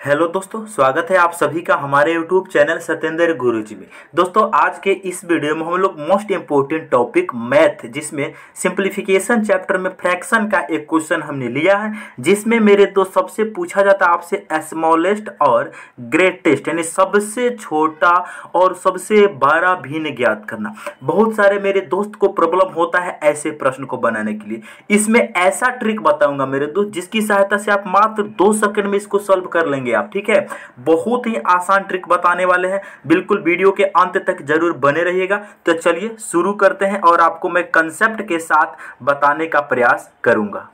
Hello दोस्तों, स्वागत है आप सभी का हमारे यूट्यूब चैनल सत्येंद्र गुरुजी में। दोस्तों, आज के इस वीडियो में हम लोग मोस्ट इम्पोर्टेंट टॉपिक मैथ जिसमें सिंप्लीफिकेशन चैप्टर में फ्रैक्शन का एक क्वेश्चन हमने लिया है, जिसमें मेरे दोस्त सबसे पूछा जाता है आपसे स्मॉलेस्ट और ग्रेटेस्ट यानी सबसे छोटा और सबसे बड़ा भिन्न ज्ञात करना। बहुत सारे मेरे दोस्त को प्रॉब्लम होता है ऐसे प्रश्न को बनाने के लिए। इसमें ऐसा ट्रिक बताऊँगा मेरे दोस्त, जिसकी सहायता से आप मात्र दो सेकेंड में इसको सॉल्व कर लेंगे। करेंगे आप, ठीक है? बहुत ही आसान ट्रिक बताने वाले हैं। बिल्कुल वीडियो के अंत तक ज़रूर बने रहिएगा। तो चलिए शुरू करते हैं और आपको मैं कंसेप्ट के साथ बताने का प्रयास करूँगा।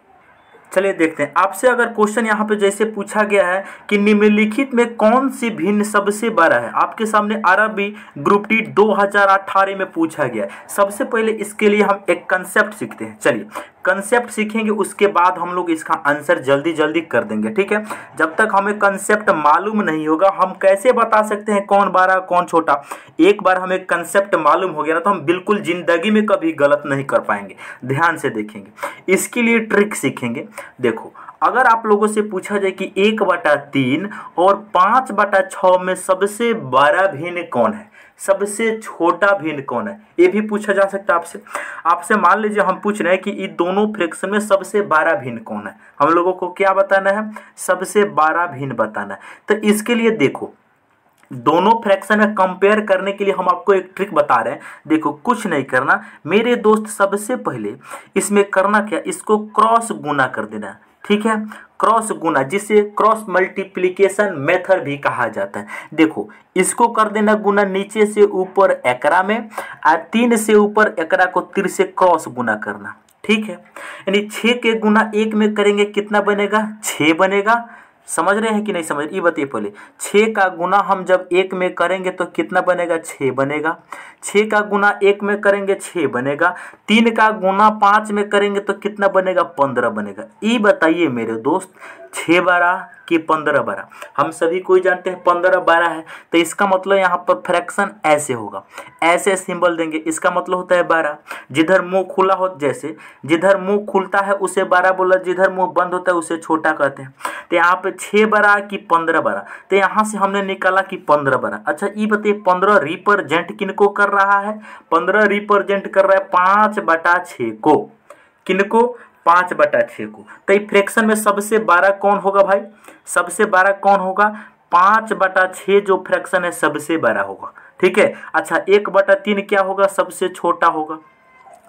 चलिए देखते हैं। आपसे अगर क्वेश्चन यहाँ पे जैसे पूछा गया है कि निम्नलिखित में कौन सी भिन्न सबसे बड़ा है? आपके सामने अरबी ग्रुप टी 2018 में पूछा गया है। सबसे पहले इसके लिए हम एक कंसेप्ट सीखते हैं। चलिए। कंसेप्ट सीखेंगे, उसके बाद हम लोग इसका आंसर जल्दी जल्दी कर देंगे, ठीक है? जब तक हमें कंसेप्ट मालूम नहीं होगा, हम कैसे बता सकते हैं कौन बड़ा, कौन छोटा? एक बार हमें कंसेप्ट मालूम हो गया ना तो हम बिल्कुल ज़िंदगी में कभी गलत नहीं कर पाएँगे। ध्यान से देखेंगे। इसके लिए ट्रिक सीखेंगे। देखो, अगर आप लोगों से पूछा जाए कि एक बटा तीन और पाँच बटा छ में सबसे बड़ा भिन्न कौन है? सबसे छोटा भिन्न कौन है? ये भी पूछा जा सकता है आपसे। आपसे मान लीजिए, हम पूछ रहे हैं कि इन दोनों फ्रैक्शन में सबसे बारह भिन्न कौन है? हम लोगों को क्या बताना है? सबसे बारह भिन्न बताना है। तो इसके लिए देखो, दोनों फ्रैक्शन में कंपेयर करने के लिए हम आपको एक ट्रिक बता रहे हैं। देखो, कुछ नहीं करना। मेरे दोस्त सबसे पहले इसमें करना क्या? इसको क्रॉस गुना कर देना। ठीक है? क्रॉस गुना जिसे क्रॉस मल्टीप्लीकेशन मेथड भी कहा जाता है। देखो, इसको कर देना गुना नीचे से ऊपर एकरा में और तीन से ऊपर एकरा को तिर से क्रॉस गुना करना। ठीक है? यानी छः के गुना एक में करेंगे कितना बनेगा? छः बनेगा। समझ रहे हैं कि नहीं समझ? ये बताइए पहले। छः का गुना हम जब एक में करेंगे तो कितना बनेगा? छः बनेगा। छः का गुना एक में करेंगे छः बनेगा। तीन का गुना पाँच में करेंगे तो कितना बनेगा? पंद्रह बनेगा। ये बताइए मेरे दोस्त छः बारह कि पंद्रह बारह। हम सभी कोई जानते हैं पंद्रह बारह है तो इसका मतलब यहाँ पर फ्रैक्शन ऐसे होगा। ऐसे सिंबल देंगे, इसका मतलब होता है बारह। जिधर मुँह खुला हो, जैसे जिधर मुँह खुलता है, उसे बारह बोला, जिधर मुँह बंद होता है, उसे छोटा कहते हैं। तो यहाँ पे छः बारह कि पंद्रह बारह। तो यहाँ से हमने निकाला कि पंद्रह बारह। अच्छा ये बताइए, पंद्रह रिप्रजेंट किनको कर रहा है? पंद्रह रिप्रजेंट कर रहा है पाँच बटा छः को। किनको? पाँच बटा छः को। तो ये फ्रैक्शन में सबसे बारह कौन होगा भाई? सबसे बड़ा कौन होगा? पाँच बटा छः जो फ्रैक्शन है, सबसे बड़ा होगा। ठीक है? अच्छा एक बटा तीन क्या होगा? सबसे छोटा होगा।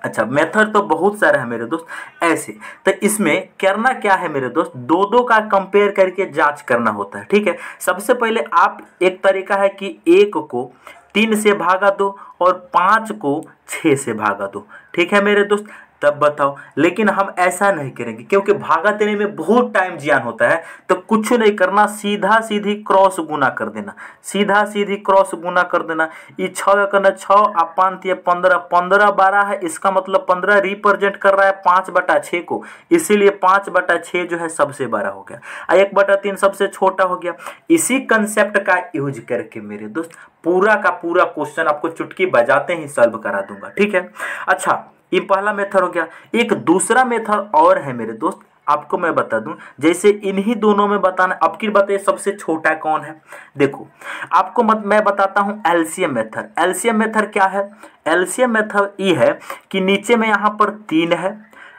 अच्छा मेथड तो बहुत सारे हैं मेरे दोस्त। ऐसे तो इसमें करना क्या है मेरे दोस्त? दो दो का कंपेयर करके जाँच करना होता है। ठीक है? सबसे पहले आप एक तरीका है कि एक को तीन से भागा दो और पाँच को छः से भागा दो। ठीक है मेरे दोस्त? तब बताओ। लेकिन हम ऐसा नहीं करेंगे, क्योंकि भागा देने में बहुत टाइम जियान होता है तो कुछ नहीं करना सीधा सीधी क्रॉस गुना कर देना। सीधा सीधी क्रॉस गुना कर देना। ये छः करना छः आप पाँच या पंद्रह। पंद्रह बारह है, इसका मतलब पंद्रह रिप्रेजेंट कर रहा है पाँच बटा छः को। इसीलिए पाँच बटा छः जो है सबसे बड़ा हो गया। एक बटा तीन सबसे छोटा हो गया। इसी कंसेप्ट का यूज़ करके मेरे दोस्त, पूरा का पूरा क्वेश्चन आपको चुटकी बजाते ही सॉल्व करा दूँगा। ठीक है? अच्छा ये पहला मेथड हो गया। एक दूसरा मेथड और है मेरे दोस्त, आपको मैं बता दूँ, जैसे इन्हीं दोनों में बताना, अब की बताइए सबसे छोटा कौन है? देखो, आपको मत, मैं बताता हूँ एलसीएम मेथड। एलसीएम मेथड क्या है? एलसीएम मेथड ये है कि नीचे में यहाँ पर तीन है,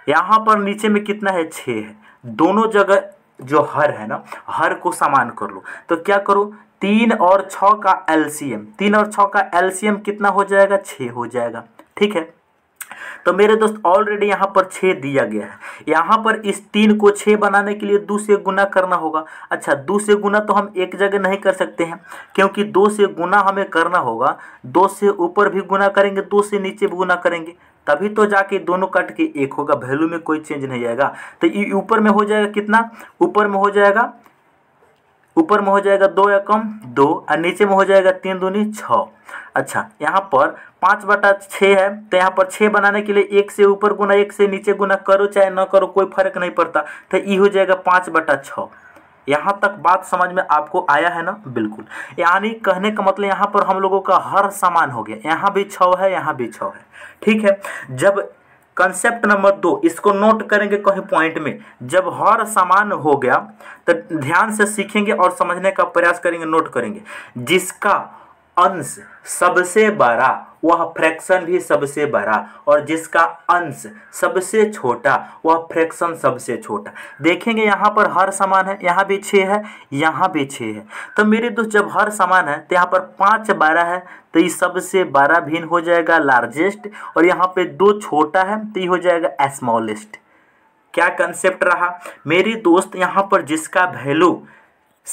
यहाँ पर नीचे में कितना है? छः है। दोनों जगह जो हर है ना, हर को समान कर लो। तो क्या करो? तीन और छ का एलसीएम। तीन और छ का एलसीएम कितना हो जाएगा? छः हो जाएगा। ठीक है? तो मेरे दोस्त ऑलरेडी यहाँ पर छः दिया गया है। यहाँ पर इस तीन को छः बनाने के लिए दो से गुना करना होगा। अच्छा दो से गुना तो हम एक जगह नहीं कर सकते हैं, क्योंकि दो से गुना हमें करना होगा। दो से ऊपर भी गुना करेंगे, दो से नीचे भी गुना करेंगे। तभी तो जाके दोनों कट के एक होगा वैल्यू में कोई चेंज नहीं आएगा। तो ये ऊपर में हो जाएगा कितना? ऊपर में हो जाएगा, ऊपर में हो जाएगा दो या कम दो, और नीचे में हो जाएगा तीन दूनी छ अच्छा यहाँ पर पाँच बटा छः है तो यहाँ पर छः बनाने के लिए एक से ऊपर गुना, एक से नीचे गुना करो, चाहे ना करो, कोई फ़र्क नहीं पड़ता तो ये हो जाएगा पाँच बटा छ। यहाँ तक बात समझ में आपको आया है ना? बिल्कुल। यानी कहने का मतलब यहाँ पर हम लोगों का हर सामान हो गया। यहाँ भी छ है, यहाँ भी छ है। ठीक है? जब कंसेप्ट नंबर दो, इसको नोट करेंगे कहीं पॉइंट में। जब हर समान हो गया तो ध्यान से सीखेंगे और समझने का प्रयास करेंगे नोट करेंगे। जिसका अंश सबसे बड़ा, वह फ्रैक्शन भी सबसे बड़ा, और जिसका अंश सबसे छोटा, वह फ्रैक्शन सबसे छोटा। देखेंगे यहाँ पर हर समान है, यहाँ भी छः है, यहाँ भी छः है। तो मेरे दोस्त, जब हर समान है तो यहाँ पर पाँच बारह है तो ये सबसे बड़ा भिन्न हो जाएगा लार्जेस्ट और यहाँ पे दो छोटा है तो ये हो जाएगा स्मॉलेस्ट क्या कंसेप्ट रहा? मेरी दोस्त, यहाँ पर जिसका वैल्यू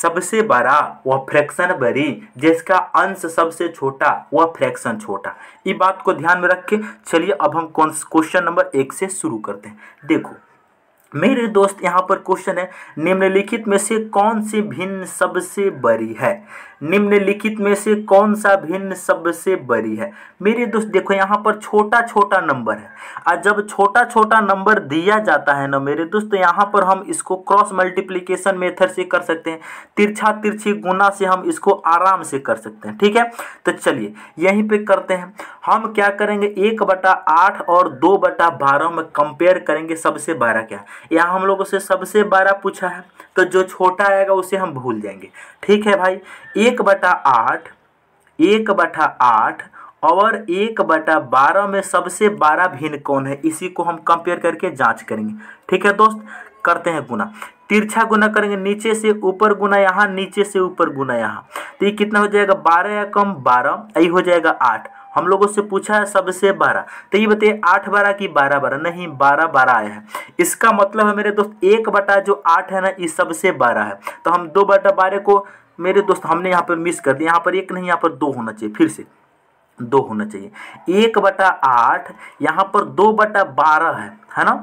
सबसे बड़ा वह फ्रैक्शन बड़ी, जिसका अंश सबसे छोटा, वह फ्रैक्शन छोटा। ये बात को ध्यान में रख के चलिए अब हम क्वेश्चन नंबर एक से शुरू करते हैं। देखो, मेरे दोस्त यहाँ पर क्वेश्चन है, निम्नलिखित में से कौन सी भिन्न सबसे बड़ी है? निम्नलिखित में से कौन सा भिन्न सबसे बड़ी है? मेरे दोस्त, देखो यहाँ पर छोटा छोटा नंबर है। और जब छोटा छोटा नंबर दिया जाता है ना मेरे दोस्त तो यहाँ पर हम इसको क्रॉस मल्टीप्लीकेशन मेथड से कर सकते हैं। तिरछा तिरछी गुना से हम इसको आराम से कर सकते हैं, ठीक है? तो चलिए, यहीं पे करते हैं। हम क्या करेंगे? एक बटा आठ और दो बटा बारह में कंपेयर करेंगे सबसे बारह क्या? यहाँ हम लोगों से सबसे बारह पूछा है तो जो छोटा आएगा उसे हम भूल जाएँगे। ठीक है भाई? एक बटा आठ, एक बटा आठ, और एक बटा बारह में सबसे बारह भिन्न कौन है? इसी को हम कंपेयर करके जाँच करेंगे। ठीक है दोस्त? करते हैं गुना। तिरछा गुना करेंगे, नीचे से ऊपर गुना यहाँ, नीचे से ऊपर गुना यहाँ। तो ये कितना हो जाएगा? बारह या कम बारह, यही हो जाएगा आठ। हम लोगों से पूछा है सबसे बारह। तो ये बताइए, आठ बारह की बारह बारह? नहीं, बारह बारह आया है। इसका मतलब है मेरे दोस्त, एक बटा जो आठ है ना, ये सबसे बारह है। तो हम दो बटा बारह को मेरे दोस्त, हमने यहाँ पर मिस कर दिया। यहाँ पर एक नहीं, यहाँ पर दो होना चाहिए, फिर से। दो होना चाहिए। एक बटा आठ, यहाँ पर दो बटा बारह है है ना?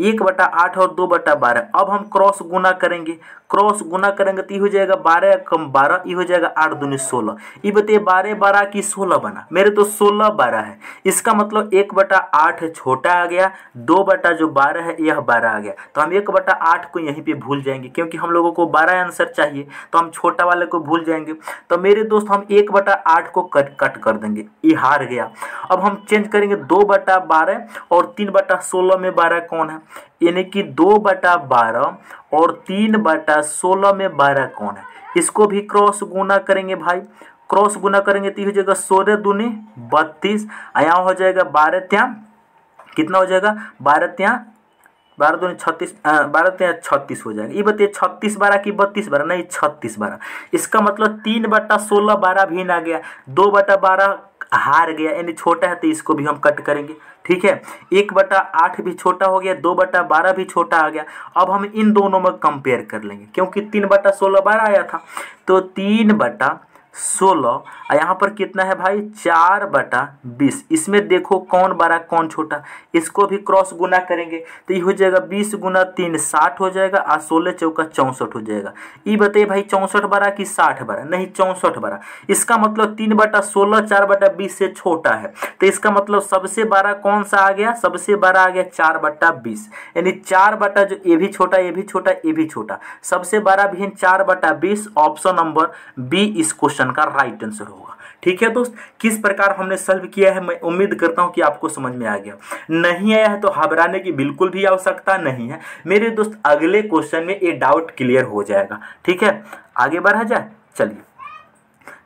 एक बटा आठ और दो बटा बारह। अब हम क्रॉस गुना करेंगे। क्रॉस गुना करेंगे तो ये हो जाएगा बारह कम बारह ये हो जाएगा आठ दूनी सोलह। ये बताइए बारह बारह की सोलह बना। मेरे तो सोलह बारह है। इसका मतलब एक बटा आठ छोटा आ गया, दो बटा जो बारह है, यह बारह आ गया। तो हम एक बटा आठ को यहीं पे भूल जाएँगे, क्योंकि हम लोगों को बारह आंसर चाहिए तो हम छोटा वाले को भूल जाएँगे। तो मेरे दोस्त, हम एक बटा आठ को कट कट कर देंगे। ये हार गया। अब हम चेंज करेंगे दो बटा बारह और तीन बटा सोलह में बारह कौन है? यानी कि दो बटा बारह और तीन बटा सोलह में बारह कौन है? इसको भी क्रॉस गुना करेंगे भाई। क्रॉस गुना करेंगे तो हो जाएगा सोलह दूनी बत्तीस। यहाँ हो जाएगा बारह त्या कितना हो जाएगा? बारह त्या बारह दूनी छत्तीस बारह त्या छत्तीस हो जाएगा। ये बताइए छत्तीस बारह की बत्तीस बारह, नहीं, छत्तीस बारह। इसका मतलब तीन बटा सोलह बारह भी ना गया। दो बटा बारह हार गया। यानी छोटा है तो इसको भी हम कट करेंगे। ठीक है? एक बटा आठ भी छोटा हो गया, दो बटा बारह भी छोटा आ गया। अब हम इन दोनों में कंपेयर कर लेंगे, क्योंकि तीन बटा सोलह बारह आया था। तो तीन बटा सोलह। यहाँ पर कितना है भाई? चार बटा बीस। इसमें देखो कौन बड़ा, कौन छोटा। इसको भी क्रॉस गुना करेंगे तो ये हो जाएगा बीस गुना तीन, साठ हो जाएगा। और सोलह चौका चौंसठ हो जाएगा। ये बताइए भाई, चौंसठ बड़ा कि साठ बड़ा? नहीं, चौंसठ बड़ा। इसका मतलब तीन बटा सोलह, चार बटा बीस से छोटा है। तो इसका मतलब सबसे बड़ा कौन सा आ गया? सबसे बड़ा आ गया चार बटा बीस। यानी चार बटा जो ये भी छोटा, ये भी छोटा, ये भी छोटा। सबसे बड़ा भी चार बटा बीस। ऑप्शन नंबर बी इस क्वेश्चन क्वेश्चन का राइट आंसर होगा। ठीक है दोस्त? किस प्रकार हमने सॉल्व किया है? मैं उम्मीद करता हूँ कि आपको समझ में आ गया। नहीं आया है तो घबराने की बिल्कुल भी आवश्यकता नहीं है। मेरे दोस्त, अगले क्वेश्चन में ये डाउट क्लियर हो जाएगा। ठीक है? आगे बढ़ा जाए। चलिए।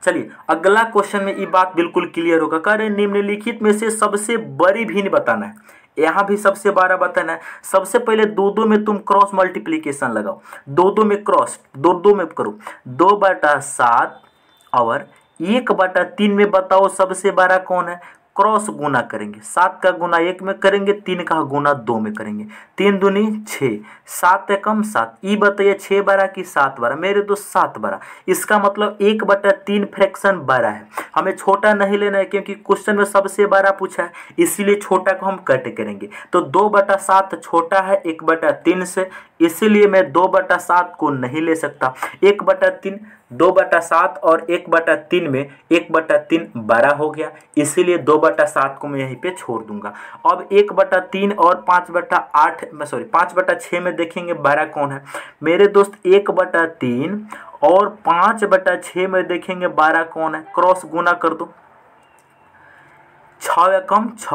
चलिए, अगला क्वेश्चन में ये बात बिल्कुल क्लियर होगा। कह रहे निम्नलिखित में से सबसे बड़ी भिन्न बताना है। यहाँ भी सबसे बारह बताना है। सबसे पहले दो दो में तुम क्रॉस मल्टीप्लीकेशन लगाओ। दो दो में क्रॉस दो दो में करो। दो बटा सात और एक बटा तीन में बताओ सबसे बड़ा कौन है? क्रॉस गुना करेंगे। सात का गुना एक में करेंगे, तीन का गुना दो में करेंगे। तीन दूनी छः सात कम सात। ई बताइए छः बारह की सात बारह मेरे दोस्त सात बारह इसका मतलब एक बटा तीन फ्रैक्शन बारह है। हमें छोटा नहीं लेना है क्योंकि क्वेश्चन में सबसे बड़ा पूछा है, इसीलिए छोटा को हम कट करेंगे। तो दो बटा सात छोटा है, एक बटा तीन से इसीलिए मैं दो बटा सात को नहीं ले सकता। एक बटा तीन, दो बटा सात और एक बटा तीन में एक बटा तीन बड़ा हो गया। इसीलिए दो बटा सात को मैं यहीं पे छोड़ दूँगा। अब एक बटा तीन और पाँच बटा आठ सॉरी, पाँच बटा छः में देखेंगे बड़ा कौन है? मेरे दोस्त, एक बटा तीन और पाँच बटा छः में देखेंगे बारह कौन है? क्रॉस गुना कर दो। छ या कम छ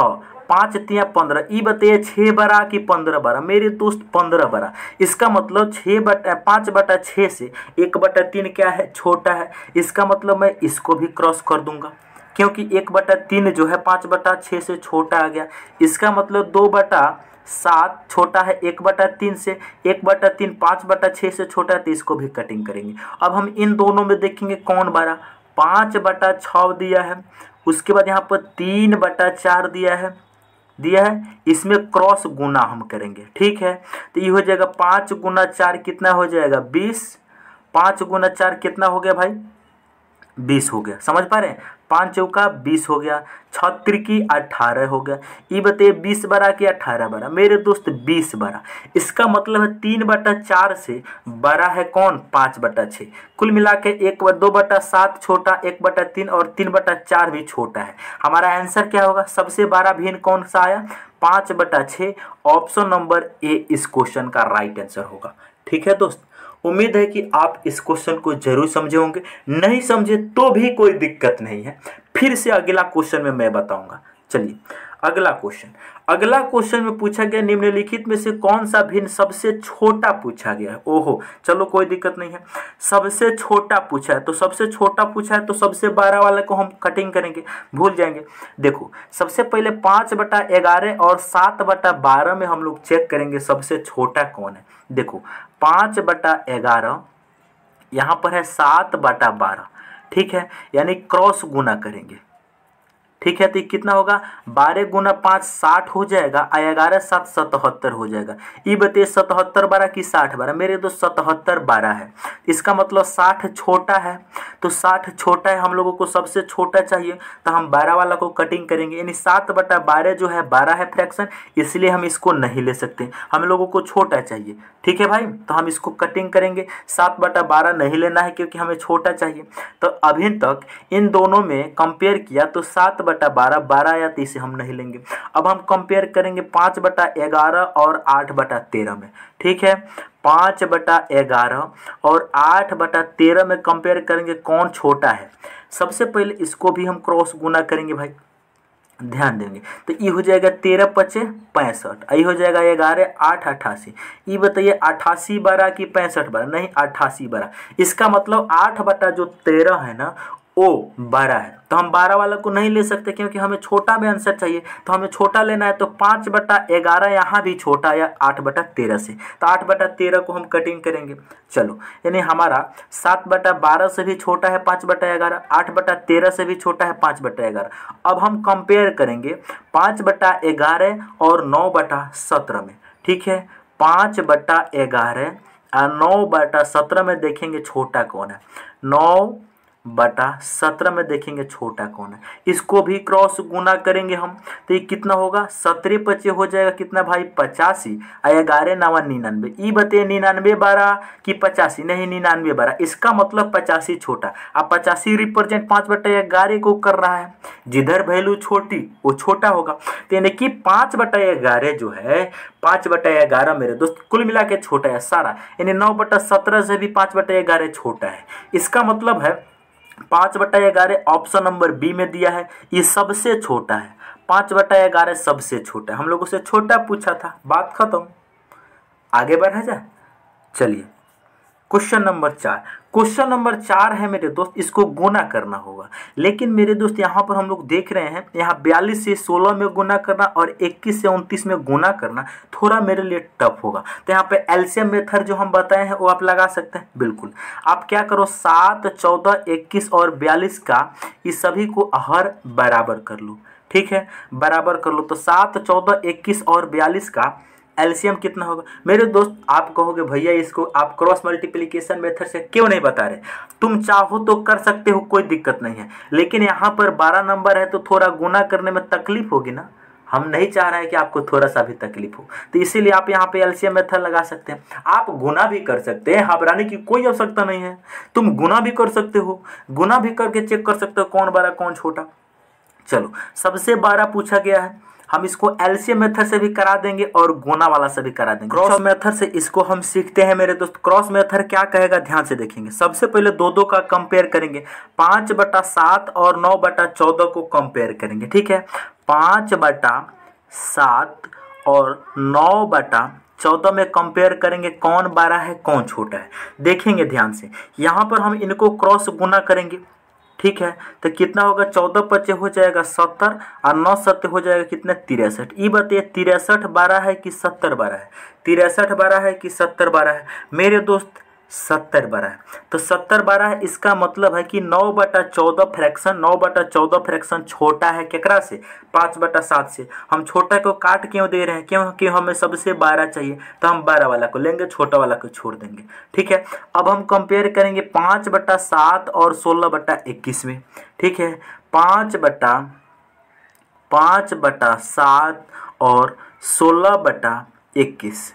पाँच तिया पंद्रह, ई बताइए छः बड़ा कि पंद्रह बड़ा मेरे दोस्त पंद्रह बड़ा इसका मतलब छः बटा पाँच बटा छः से एक बटा तीन क्या है? छोटा है। इसका मतलब मैं इसको भी क्रॉस कर दूँगा। क्योंकि एक बटा तीन जो है, पाँच बटा छः से छोटा आ गया। इसका मतलब दो बटा सात छोटा है, एक बटा तीन से, एक बटा तीन पाँच बटा छः से छोटा है तो इसको भी कटिंग करेंगे। अब हम इन दोनों में देखेंगे कौन बड़ा पाँच बटा छः दिया है, उसके बाद यहाँ पर तीन बटा चार दिया है। दिया है, इसमें क्रॉस गुना हम करेंगे, ठीक है? तो ये हो जाएगा पाँच गुना चार कितना हो जाएगा? बीस। पाँच गुना चार कितना हो गया भाई? बीस हो गया, समझ पा रहे हैं? पाँच चौका, बीस हो गया। छत्र की अठारह हो गया। ये बताइए, बीस बड़ा कि अठारह बड़ा मेरे दोस्त बीस बड़ा इसका मतलब है तीन बटा चार से बड़ा है कौन? पाँच बटा छः कुल मिला के एक दो बटा सात छोटा, एक बटा तीन और तीन बटा चार भी छोटा है। हमारा आंसर क्या होगा? सबसे बड़ा भिन्न कौन सा आया? पाँच बटा ऑप्शन नंबर ए, इस क्वेश्चन का राइट आंसर होगा। ठीक है दोस्त? उम्मीद है कि आप इस क्वेश्चन को ज़रूर समझे होंगे। नहीं समझे तो भी कोई दिक्कत नहीं है। फिर से अगला क्वेश्चन में मैं बताऊँगा। चलिए, अगला क्वेश्चन अगला क्वेश्चन में पूछा गया निम्नलिखित में से कौन सा भिन्न सबसे छोटा पूछा गया है? ओहो, चलो कोई दिक्कत नहीं है। सबसे छोटा पूछा है तो सबसे छोटा पूछा है तो सबसे बारह वाले को हम कटिंग करेंगे। भूल जाएँगे। देखो, सबसे पहले पाँच बटा ग्यारह और सात बटा बारह में हम लोग चेक करेंगे सबसे छोटा कौन है। देखो पाँच बटा ग्यारह, यहाँ पर है सात बटा बारह। ठीक है? यानी क्रॉस गुना करेंगे। ठीक है तो कितना होगा? बारह गुना पाँच साठ हो जाएगा ग्यारह सात सतहत्तर हो जाएगा। ये बताइए, सतहत्तर बारह की साठ बारह, मेरे तो सतहत्तर बारह है। इसका मतलब साठ छोटा है। तो साठ छोटा है, हम लोगों को सबसे छोटा चाहिए। तो हम बारह वाला को कटिंग करेंगे। यानी सात बटा बारह जो है, बारह है फ्रैक्शन इसलिए हम इसको नहीं ले सकते। हम लोगों को छोटा चाहिए। ठीक है भाई? तो हम इसको कटिंग करेंगे। सात बटा बारह नहीं लेना है, क्योंकि हमें छोटा चाहिए। तो अभी तक इन दोनों में कंपेयर किया तो सात बटा बारह बारह या तीस हम नहीं लेंगे। अब हम कंपेयर करेंगे पाँच बटा ग्यारह और आठ बटा तेरह में। ठीक है? पाँच बटा ग्यारह और आठ बटा तेरह में कंपेयर करेंगे कौन छोटा है? सबसे पहले इसको भी हम क्रॉस गुना करेंगे भाई। ध्यान देंगे। तो ये हो जाएगा तेरह पचे पैंसठ। ये हो जाएगा ग्यारह, आठ अट्ठासी ये बताइए अट्ठासी बारह की पैंसठ बारह? नहीं अट्ठासी बारह। इसका मतलब आठ बटा जो तेरह है ना ओ, बारह है। तो हम बारह वाला को नहीं ले सकते क्योंकि हमें छोटा भी आंसर चाहिए। तो हमें छोटा लेना है तो पाँच बटा ग्यारह यहाँ भी छोटा या आठ बटा तेरह से। तो आठ बटा तेरह को हम कटिंग करेंगे। चलो, यानी हमारा सात बटा बारह से भी छोटा है पाँच बटा ग्यारह, आठ बटा तेरह से भी छोटा है पाँच बटा ग्यारह। अब हम कंपेयर करेंगे पाँच बटा ग्यारह और नौ बटा सत्रह में। ठीक है? पाँच बटा ग्यारह नौ बटा सत्रह में देखेंगे छोटा कौन है। नौ बटा सत्रह में देखेंगे छोटा कौन है। इसको भी क्रॉस गुना करेंगे हम तो ये कितना होगा? सत्रह पचे हो जाएगा कितना भाई? पचासी। ग्यारह नवा निन्यानवे। ई बते निन्यानवे बारह कि पचासी? नहीं, निन्यानवे बारह इसका मतलब पचासी छोटा। अब पचासी रिप्रेजेंट पाँच बटा ग्यारह को कर रहा है। जिधर वैल्यू छोटी, वो छोटा होगा। तो यानी कि पाँच बटा ग्यारह जो है, पाँच बटा ग्यारह मेरे दोस्त, कुल मिला के छोटा है सारा। यानी नौ बटा सत्रह से भी पाँच बटा ग्यारह छोटा है। इसका मतलब है पाँच बटा ग्यारह ऑप्शन नंबर बी में दिया है, ये सबसे छोटा है। पाँच बटा ग्यारह सबसे छोटा है। हम लोगों से छोटा पूछा था, बात खत्म। आगे बढ़ा जाए चलिए। क्वेश्चन नंबर चार। क्वेश्चन नंबर चार है मेरे दोस्त, इसको गुना करना होगा। लेकिन मेरे दोस्त, यहाँ पर हम लोग देख रहे हैं, यहाँ बयालीस से सोलह में गुना करना और इक्कीस से उनतीस में गुना करना, थोड़ा मेरे लिए टफ होगा। तो यहाँ पे एल्सियम मेथड जो हम बताए हैं, वो आप लगा सकते हैं। बिल्कुल। आप क्या करो, सात, चौदह, इक्कीस और बयालीस का, इस सभी को हर बराबर कर लो। ठीक है? बराबर कर लो। तो सात, चौदह, इक्कीस और बयालीस का एलसीएम कितना होगा? मेरे दोस्त, आप कहोगे, भैया, इसको आप क्रॉस मल्टीप्लीकेशन मेथड से क्यों नहीं बता रहे? तुम चाहो तो कर सकते हो, कोई दिक्कत नहीं है। लेकिन यहाँ पर बारह नंबर है तो थोड़ा गुना करने में तकलीफ़ होगी ना? हम नहीं चाह रहे हैं कि आपको थोड़ा सा भी तकलीफ़ हो। तो इसीलिए आप यहाँ पे एलसीएम मेथड लगा सकते हैं। आप गुना भी कर सकते हैं, घबराने की कोई आवश्यकता नहीं है। तुम गुना भी कर सकते हो। गुना भी करके चेक कर सकते हो कौन बड़ा, कौन छोटा। चलो, सबसे बारह पूछा गया है। हम इसको एलसीएम मेथड से भी करा देंगे और गोना वाला से भी करा देंगे। क्रॉस मेथड से इसको हम सीखते हैं मेरे दोस्त। क्रॉस मेथड क्या कहेगा? ध्यान से देखेंगे। सबसे पहले दो दो का कंपेयर करेंगे। पाँच बटा सात और नौ बटा चौदह को कंपेयर करेंगे ठीक है? पाँच बटा सात और नौ बटा चौदह में कंपेयर करेंगे। कौन बड़ा है? कौन छोटा है? देखेंगे ध्यान से। यहाँ पर हम इनको क्रॉस गुना करेंगे। ठीक है? तो कितना होगा? चौदह पच्चे हो जाएगा सत्तर और नौ सत्य हो जाएगा कितना? तिरसठ। ये बताइए, तिरसठ बारह है कि सत्तर बारह है? तिरसठ बारह है कि सत्तर बारह है? मेरे दोस्त सत्तर बारह। तो सत्तर बारह इसका मतलब है कि नौ बटा चौदह फ्रैक्शन, नौ बटा चौदह फ्रैक्शन छोटा है केकरा से? पाँच बटा सात से। हम छोटा को काट क्यों दे रहे हैं? क्यों कि हमें सबसे बारह चाहिए तो हम बारह वाला को लेंगे, छोटा वाला को छोड़ देंगे। ठीक है? अब हम कंपेयर करेंगे पाँच बटा सात और सोलह बटा इक्कीस में। ठीक है? पाँच बटा पाँच बटा सात और सोलह बटा इक्कीस।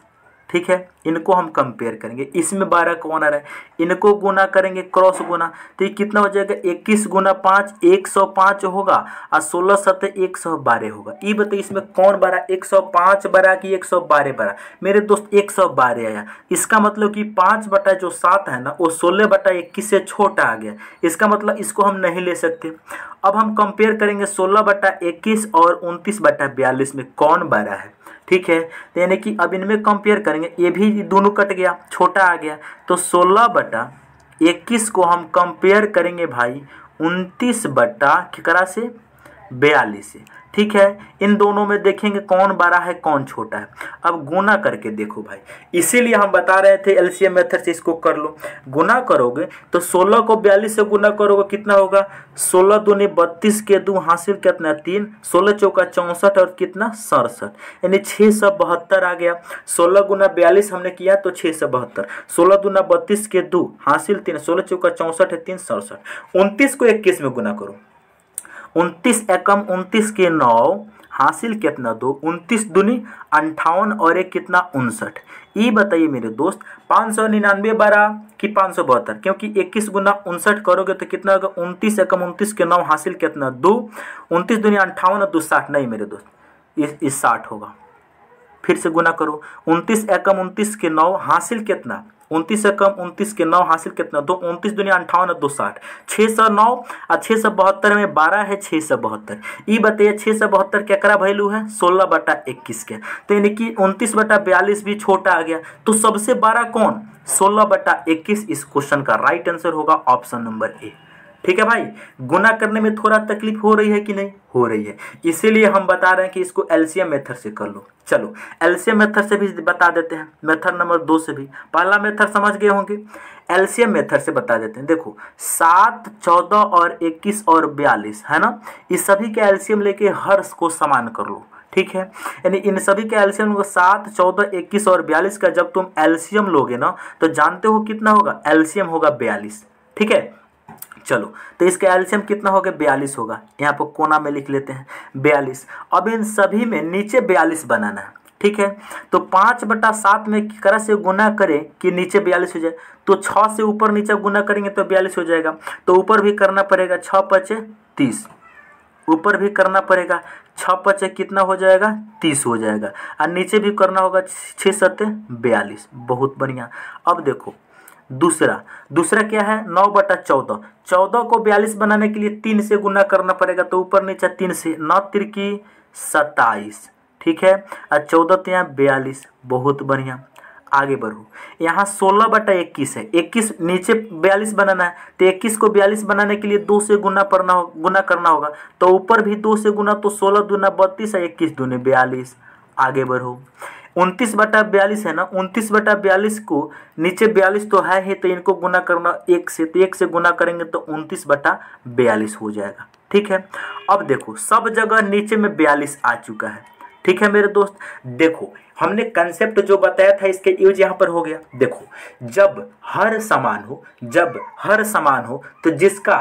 ठीक है? इनको हम कंपेयर करेंगे। इसमें बारह रहा है। इनको गुना करेंगे क्रॉस गुना। तो ये कितना हो जाएगा? इक्कीस गुना पाँच, एक सौ पाँच होगा और सोलह सत्तर एक सौ बारह होगा। ये बताइए इसमें कौन बारह? एक सौ पाँच बारह की एक सौ बारह बारह। मेरे दोस्त, एक सौ बारह आया। इसका मतलब कि पाँच बटा जो सात है ना, वो सोलह बटा इक्कीस से छोटा आ गया। इसका मतलब इसको हम नहीं ले सकते। अब हम कंपेयर करेंगे सोलह बटा इक्कीस और उनतीस बटा बयालीस में कौन बारह है? ठीक है? तो यानी कि अब इनमें कंपेयर करेंगे, ये भी दोनों कट गया, छोटा आ गया। तो सोलह बटा इक्कीस को हम कंपेयर करेंगे भाई, उनतीस बटा करा से? बयालीस से। ठीक है? इन दोनों में देखेंगे कौन बड़ा है, कौन छोटा है। अब गुना करके देखो भाई। इसीलिए हम बता रहे थे एलसीएम मेथड से इसको कर लो। गुना करोगे तो 16 को 42 से गुना करोगे, कितना होगा? 16 दूनी बत्तीस के दो हासिल कितना? तीन। सोलह चौका चौंसठ और कितना? सड़सठ। यानी छः सौ बहत्तर आ गया। सोलह गुना बयालीस हमने किया तो छः सौ बहत्तर। सोलह दूना बत्तीस के दो हासिल तीन। सोलह चौका चौंसठ है, तीन सड़सठ। उनतीस को इक्कीस में गुना करो। उनतीस एकम उनतीस के नौ, हासिल कितना दो? उनतीस दुनी अंठावन और एक कितना उनसठ। ये बताइए मेरे दोस्त, पाँच सौ निन्यानवे बारह कि पाँच सौ बहत्तर? क्योंकि इक्कीस गुना उनसठ करोगे तो कितना होगा? उनतीस एकम उनतीस के नौ, हासिल कितना दो? उनतीस दुनिया अंठावन और दो साठ, नहीं मेरे दोस्त, इस इस साठ होगा। फिर से गुना करो। उनतीस एकम उनतीस के नौ, हासिल कितना? उनतीस से कम उनतीस के नौ हासिल कितना? दो, उनतीस दुनिया अंठावन दो साठ। छः सौ नौ और छः सौ बहत्तर में बारह है छः सौ बहत्तर। ये बताइए छः सौ बहत्तर क्या वैल्यू है? सोलह बटा इक्कीस के। तो यानी कि उनतीस बटा बयालीस भी छोटा आ गया। तो सबसे बड़ा कौन? सोलह बटा इक्कीस इस क्वेश्चन का राइट आंसर होगा ऑप्शन नंबर ए। ठीक है भाई? गुना करने में थोड़ा तकलीफ़ हो रही है कि नहीं? हो रही है। इसीलिए हम बता रहे हैं कि इसको एलसीएम मेथड से कर लो। चलो एलसीएम मेथड से भी बता देते हैं। मेथड नंबर दो से भी। पहला मेथड समझ गए होंगे। एलसीएम मेथड से बता देते हैं। देखो, सात, चौदह और इक्कीस और बयालीस, है ना? इस सभी के एलसीएम लेके हर को समान कर लो। ठीक है? यानी इन सभी के एल्सियम को सात, चौदह, इक्कीस और बयालीस का जब तुम एल्सियम लोगे ना तो जानते हो कितना होगा? एल्सियम होगा बयालीस। ठीक है? चलो तो इसका एल्शियम कितना होगा बयालीस होगा। यहाँ पर कोना में लिख लेते हैं, बयालीस। अब इन सभी में नीचे बयालीस बनाना है, ठीक है? तो पाँच बटा सात में करा से गुना करें कि नीचे बयालीस हो जाए। तो छः से ऊपर नीचे गुना करेंगे तो बयालीस हो जाएगा। तो ऊपर भी करना पड़ेगा छः पचे तीस। ऊपर भी करना पड़ेगा छः पचे कितना हो जाएगा? तीस हो जाएगा। और नीचे भी करना होगा छः सत्ते बयालीस। बहुत बढ़िया। अब देखो दूसरा। दूसरा क्या है? नौ बटा चौदह। चौदह को बयालीस बनाने के लिए तीन से गुना करना पड़ेगा तो ऊपर नीचे तीन से, नौ तिरकी सत्ताईस। ठीक है? और चौदह तो यहाँ बयालीस। बहुत बढ़िया। आगे बढ़ो। यहाँ सोलह बटा इक्कीस है। इक्कीस नीचे बयालीस बनाना है तो इक्कीस को बयालीस बनाने के लिए दो से गुना पड़ना गुना करना होगा। तो ऊपर भी दो से गुना तो सोलह दूना बत्तीस है, इक्कीस दूने बयालीस। आगे बढ़ो। उनतीस बटा बयालीस है ना, उनतीस बटा बयालीस को नीचे बयालीस तो है ही तो इनको गुना करना एक से तो एक से गुना करेंगे तो उनतीस बटा बयालीस हो जाएगा। ठीक है? अब देखो, सब जगह नीचे में बयालीस आ चुका है। ठीक है मेरे दोस्त? देखो, हमने कंसेप्ट जो बताया था, इसके यूज़ यहाँ पर हो गया। देखो, जब हर समान हो, जब हर समान हो तो जिसका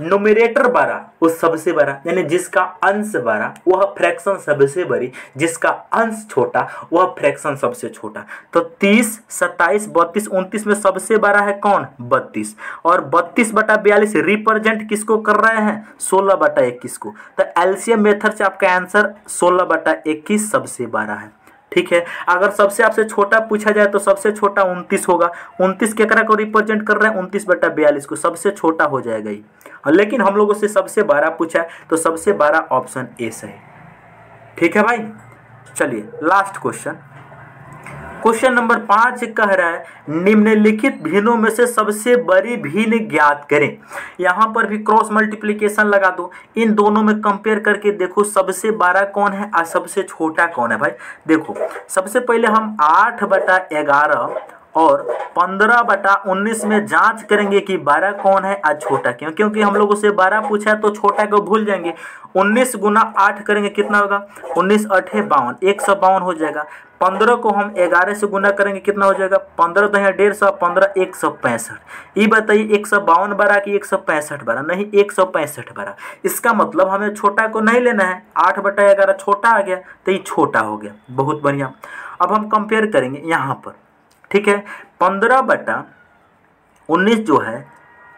नोमिनेटर बड़ा वो सबसे बड़ा यानी जिसका अंश बड़ा वह फ्रैक्शन सबसे बड़ी जिसका अंश छोटा वह फ्रैक्शन सबसे छोटा। तो 30, 27, बत्तीस उनतीस में सबसे बड़ा है कौन? 32 और 32 बटा बयालीस रिप्रेजेंट किसको कर रहे हैं? 16 बटा इक्कीस को। तो एलसीएम मेथड से आपका आंसर 16 बटा इक्कीस सबसे बड़ा है। ठीक है? अगर सबसे आपसे छोटा पूछा जाए तो सबसे छोटा उनतीस होगा। उनतीस केकरा को रिप्रेजेंट कर रहे हैं? उनतीस बटा बयालीस को। सबसे छोटा हो जाएगा ही लेकिन हम लोगों से सबसे बड़ा पूछा है तो सबसे बड़ा ऑप्शन ए सही ठीक है भाई? चलिए लास्ट क्वेश्चन क्वेश्चन नंबर पाँच कह रहा है, निम्नलिखित भिन्नों में से सबसे बड़ी भिन्न ज्ञात करें। यहाँ पर भी क्रॉस मल्टीप्लीकेशन लगा दो। इन दोनों में कंपेयर करके देखो, सबसे बड़ा कौन है और सबसे छोटा कौन है भाई। देखो, सबसे पहले हम आठ बटा ग्यारह और पंद्रह बटा उन्नीस में जाँच करेंगे कि बारह कौन है आज छोटा क्यों? क्योंकि हम लोगों से बारह पूछा है तो छोटा को भूल जाएँगे। उन्नीस गुना आठ करेंगे, कितना होगा? उन्नीस अठे बावन, एक सौ बावन हो जाएगा। पंद्रह को हम ग्यारह से गुना करेंगे, कितना हो जाएगा? पंद्रह दह डेढ़ सौ, पंद्रह एक सौ पैंसठ। ये बताइए, एक सौ बावन बारह की एक सौ पैंसठ बारह? नहीं, एक सौ पैंसठ बारह। इसका मतलब हमें छोटा को नहीं लेना है। आठ बटा ग्यारह छोटा आ गया तो ये छोटा हो गया। बहुत बढ़िया। अब हम कंपेयर करेंगे यहाँ पर। ठीक है? पंद्रह बटा उन्नीस जो है,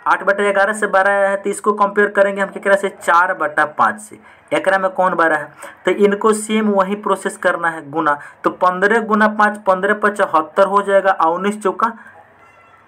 आठ बटा ग्यारह से बारह है तो इसको कंपेयर करेंगे हम केकरा से? चार बटा पाँच से। एक में कौन बारह है? तो इनको सेम वही प्रोसेस करना है, गुना। तो पंद्रह गुना पाँच, पंद्रह पचहत्तर हो जाएगा और उन्नीस चौका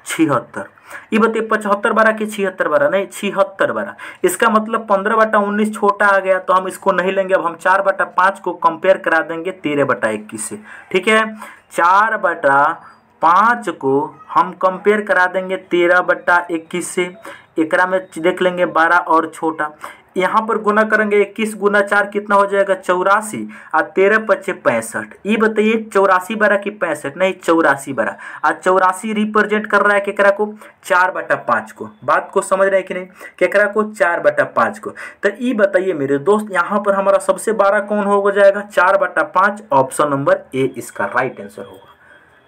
छिहत्तर। ये बताइए, पचहत्तर बारह की छिहत्तर बारह? नहीं, छिहत्तर बारह। इसका मतलब पंद्रह बटा उन्नीस छोटा आ गया तो हम इसको नहीं लेंगे। अब हम चार बटा पाँच को कंपेयर करा देंगे, तेरह बटा इक्कीस से। ठीक है? चार बटा पाँच को हम कंपेयर करा देंगे तेरह बट्टा इक्कीस से। एकरा में देख लेंगे बारह और छोटा। यहाँ पर गुना करेंगे इक्कीस गुना चार कितना हो जाएगा? चौरासी। और तेरह पच्चे पैंसठ। ये बताइए, चौरासी बारह की पैंसठ, नहीं, चौरासी बारह। और चौरासी रिप्रेजेंट कर रहा है केकरा को? चार बटा पाँच को। बात को समझ रहे हैं कि नहीं? केकरा को चार बटा पाँच को। तो ये बताइए मेरे दोस्त, यहाँ पर हमारा सबसे बड़ा कौन हो जाएगा? चार बटा पाँच ऑप्शन नंबर ए इसका राइट आंसर होगा।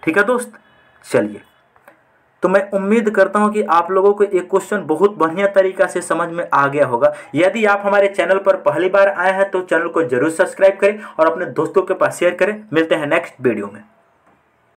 ठीक है दोस्त? चलिए। तो मैं उम्मीद करता हूँ कि आप लोगों को एक क्वेश्चन बहुत बढ़िया तरीका से समझ में आ गया होगा। यदि आप हमारे चैनल पर पहली बार आए हैं तो चैनल को ज़रूर सब्सक्राइब करें और अपने दोस्तों के पास शेयर करें। मिलते हैं नेक्स्ट वीडियो में।